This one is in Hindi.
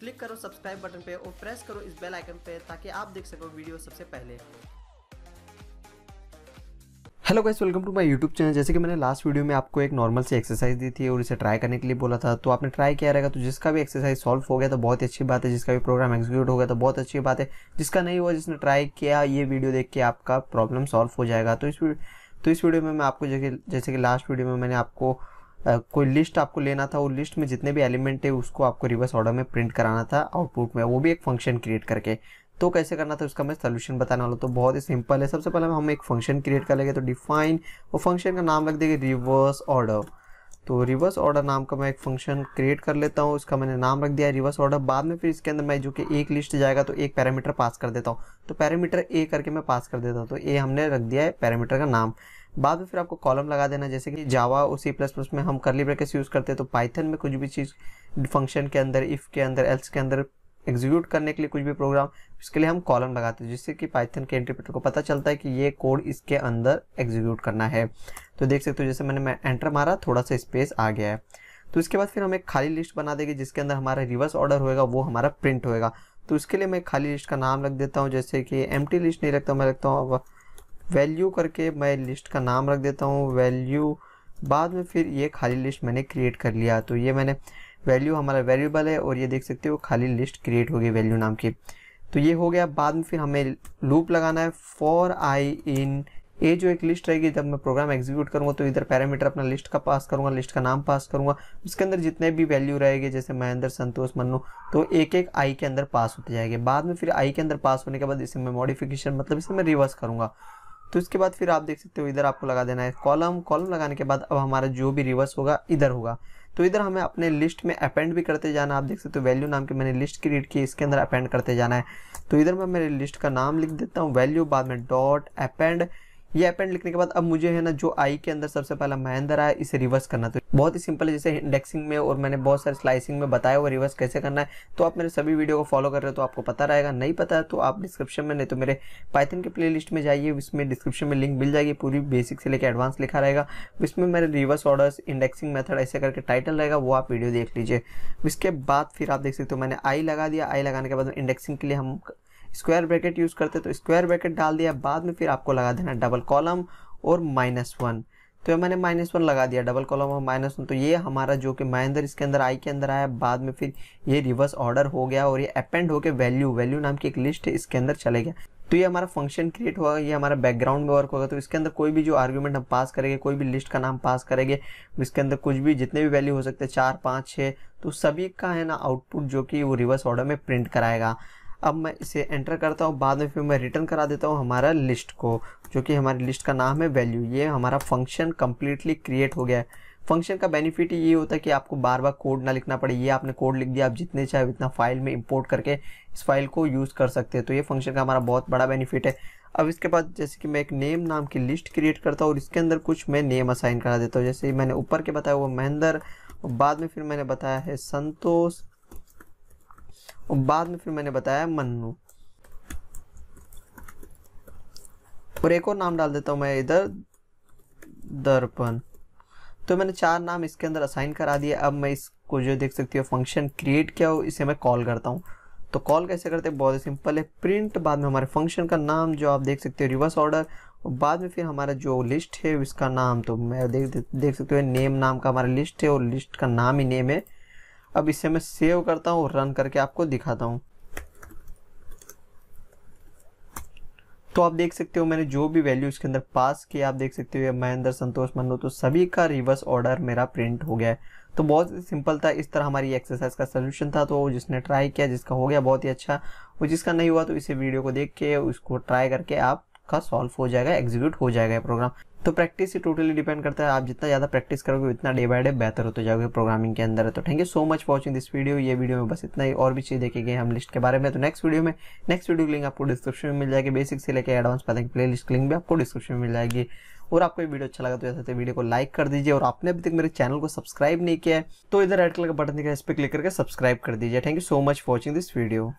क्लिक करो सब्सक्राइब बटन पे और प्रेस करो इस बेल आइकन पे ताकि आप देख सको वीडियो सबसे पहले। Hello guys welcome to my YouTube channel जैसे कि मैंने लास्ट वीडियो में आपको एक नॉर्मल सी एक्सरसाइज दी थी और इसे ट्राई करने के लिए बोला था तो आपने ट्राई किया रहेगा। तो जिसका भी एक्सरसाइज सॉल्व हो गया तो बहुत ही अच्छी बात है। जिसका भी प्रोग्राम एग्जीक्यूट हो गया तो बहुत अच्छी बात है। जिसका नहीं हुआ, जिसने ट्राई किया, ये वीडियो देख के आपका प्रॉब्लम सॉल्व हो जाएगा। तो इस तो इस वीडियो में मैं आपको जैसे कि लास्ट वीडियो में मैंने आपको कोई लिस्ट आपको लेना था, वो लिस्ट में जितने भी एलिमेंट है उसको आपको रिवर्स ऑर्डर में प्रिंट कराना था आउटपुट में। वो भी एक फ़ंक्शन क्रिएट करके। तो कैसे करना था, उसका मैं सोल्यूशन बताने वाला तो बहुत ही सिंपल है। सबसे पहले हम एक फ़ंक्शन क्रिएट कर लेंगे। तो डिफाइन वो फ़ंक्शन का नाम रख देंगे रिवर्स ऑर्डर तो रिवर्स ऑर्डर नाम का मैं एक फ़ंक्शन क्रिएट कर लेता हूँ। उसका मैंने नाम रख दिया रिवर्स ऑर्डर बाद में फिर इसके अंदर मैं जो कि एक लिस्ट जाएगा तो एक पैरामीटर पास कर देता हूँ। तो पैरामीटर ए करके मैं पास कर देता हूँ। तो ए हमने रख दिया है पैरामीटर का नाम। बाद में फिर आपको कॉलम लगा देना, जैसे कि जावा और सी प्लस प्लस में हम करली ब्रैकेट्स यूज़ करते हैं तो पाइथन में कुछ भी चीज़ फ़ंक्शन के अंदर इफ़ के अंदर एल्स के अंदर एग्जीक्यूट करने के लिए कुछ भी प्रोग्राम इसके लिए हम कॉलम लगाते हैं, जिससे कि पाइथन के इंटरप्रेटर को पता चलता है कि ये कोड इसके अंदर एग्जीक्यूट करना है। तो देख सकते हो, जैसे मैंने मैं एंटर मारा, थोड़ा सा स्पेस आ गया है। तो इसके बाद फिर हम एक खाली लिस्ट बना देंगे, जिसके अंदर हमारा रिवर्स ऑर्डर होएगा, वो हमारा प्रिंट होएगा। तो इसके लिए मैं खाली लिस्ट का नाम रख देता हूँ, जैसे कि एम लिस्ट नहीं रखता, मैं रखता हूँ वैल्यू करके मैं लिस्ट का नाम रख देता हूँ, वैल्यू। बाद में फिर ये खाली लिस्ट मैंने क्रिएट कर लिया। तो ये मैंने वैल्यू, हमारा वेरिएबल है और ये देख सकते हो खाली लिस्ट क्रिएट हो गई वैल्यू नाम की। तो ये हो गया। बाद में फिर हमें लूप लगाना है। फॉर आई इन ये जो एक लिस्ट रहेगी, जब मैं प्रोग्राम एग्जीक्यूट करूँगा तो इधर पैरामीटर अपना लिस्ट का पास करूँगा लिस्ट का नाम पास करूँगा। उसके अंदर जितने भी वैल्यू रहेगी, जैसे महेंद्र संतोष, मन्नू तो एक एक आई के अंदर पास होते जाएँगे। बाद में फिर आई के अंदर पास होने के बाद इसे मैं मॉडिफिकेशन मतलब इसे मैं रिवर्स करूँगा। तो इसके बाद फिर आप देख सकते हो, इधर आपको लगा देना है कॉलम कॉलम लगाने के बाद अब हमारा जो भी रिवर्स होगा, इधर होगा। तो इधर हमें अपने लिस्ट में अपेंड भी करते जाना आप देख सकते हो वैल्यू नाम की मैंने लिस्ट क्रिएट की इसके अंदर अपेंड करते जाना है। तो इधर मैं मेरे लिस्ट का नाम लिख देता हूँ। वैल्यू बाद में डॉट अपेंड ये अपेंड लिखने के बाद अब मुझे है ना जो आई के अंदर सबसे पहला महेंद्र आया, इसे रिवर्स करना तो बहुत ही सिंपल है, जैसे इंडेक्सिंग में और मैंने बहुत सारे स्लाइसिंग में बताया हुआ रिवर्स कैसे करना है। तो आप मेरे सभी वीडियो को फॉलो कर रहे हो तो आपको पता रहेगा, नहीं पता है तो आप डिस्क्रिप्शन में, नहीं तो मेरे पाइथन के प्ले में जाइए उसमें डिस्क्रिप्शन में लिंक मिल जाएगी, पूरी बेसिक से लेकर एडवांस लिखा रहेगा। इसमें मेरे रिवर्स ऑर्डर्स इंडेक्सिंग मेथड ऐसे करके टाइटल रहेगा, वो आप वीडियो देख लीजिए। इसके बाद फिर आप देख सकते हो मैंने आई लगा दिया। आई लगाने के बाद इंडेक्सिंग के लिए हम स्क्वायर ब्रैकेट यूज़ करते तो स्क्वायर ब्रैकेट डाल दिया, बाद में फिर आपको लगा देना डबल कॉलम और माइनस वन। तो मैंने माइनस वन लगा दिया, डबल कॉलम और माइनस वन। तो ये हमारा जो कि महेंद्र इसके अंदर आई के अंदर आया, बाद में फिर ये रिवर्स ऑर्डर हो गया और ये अपेंड होकर वैल्यू वैल्यू नाम की एक लिस्ट इसके अंदर चले गया। तो ये हमारा फ़ंक्शन क्रिएट होगा ये हमारा बैकग्राउंड में वर्क होगा। तो इसके अंदर कोई भी जो आर्ग्यूमेंट हम पास करेंगे, कोई भी लिस्ट का नाम पास करेंगे, इसके अंदर कुछ भी जितने भी वैल्यू हो सकते हैं, चार, पाँच छः तो सभी का है ना आउटपुट जो कि वो रिवर्स ऑर्डर में प्रिंट कराएगा। अब मैं इसे एंटर करता हूँ, बाद में फिर मैं रिटर्न करा देता हूँ हमारा लिस्ट को, जो कि हमारी लिस्ट का नाम है वैल्यू ये हमारा फ़ंक्शन कम्प्लीटली क्रिएट हो गया है। फ़ंक्शन का बेनिफिट ये होता है कि आपको बार बार कोड ना लिखना पड़े। ये आपने कोड लिख दिया, आप जितने चाहे उतना फ़ाइल में इंपोर्ट करके इस फ़ाइल को यूज़ कर सकते हैं। तो ये फ़ंक्शन का हमारा बहुत बड़ा बेनिफिट है। अब इसके बाद जैसे कि मैं एक नेम नाम की लिस्ट क्रिएट करता हूँ और इसके अंदर कुछ मैं नेम असाइन करा देता हूँ। जैसे मैंने ऊपर के बताया वो महेंद्र, बाद में फिर मैंने बताया है संतोष और बाद में फिर मैंने बताया मन्नू। और एक और नाम डाल देता हूँ मैं इधर, दर्पण। तो मैंने चार नाम इसके अंदर असाइन करा दिया अब मैं इसको जो देख सकती हूँ फ़ंक्शन क्रिएट किया हो, इसे मैं कॉल करता हूँ। तो कॉल कैसे करते हैं? बहुत ही सिंपल है। प्रिंट बाद में हमारे फ़ंक्शन का नाम जो आप देख सकते हो रिवर्स ऑर्डर और बाद में फिर हमारा जो लिस्ट है इसका नाम तो मैं देख देख सकते हो नेम नाम का हमारा लिस्ट है और लिस्ट का नाम ही नेम है। अब इसे मैं सेव करता हूँ रन करके आपको दिखाता हूँ। तो आप देख सकते हो, मैंने जो भी वैल्यू इसके अंदर पास किया, आप देख सकते हो महेंद्र, संतोष, मन्नू तो सभी का रिवर्स ऑर्डर मेरा प्रिंट हो गया है। तो बहुत सिंपल था, इस तरह हमारी एक्सरसाइज का सोल्यूशन था तो जिसने ट्राई किया, जिसका हो गया, बहुत ही अच्छा। और जिसका नहीं हुआ तो इसे वीडियो को देख के उसको ट्राई करके आपका सॉल्व हो जाएगा एग्जीक्यूट हो जाएगा प्रोग्राम तो प्रैक्टिस ही टोटली डिपेंड करता है। आप जितना ज़्यादा प्रैक्टिस करोगे, उतना डे बाय डे बेहतर होते जाओगे प्रोग्रामिंग के अंदर। तो thank you so much watching this video ये वीडियो में बस इतना ही। और भी चीज़ देखेंगे हम लिस्ट के बारे में। तो नेक्स्ट वीडियो में नेक्स्ट वीडियो की लिंक आपको डिस्क्रिप्शन में मिल जाएगी। बेसिक से लेकर एडवांस पता की प्ले लिस्ट लिंक भी आपको डिस्क्रिप्शन में मिल जाएगी। और आपको ये वीडियो अच्छा लगा तो जैसे वीडियो को लाइक कर दीजिए। और आपने अभी तक मेरे चैनल को सब्सक्राइब नहीं किया है तो इधर रेड कलर का बटन दिखा इस पर क्लिक करके सब्सक्राइब कर दीजिए। Thank you so much watching this video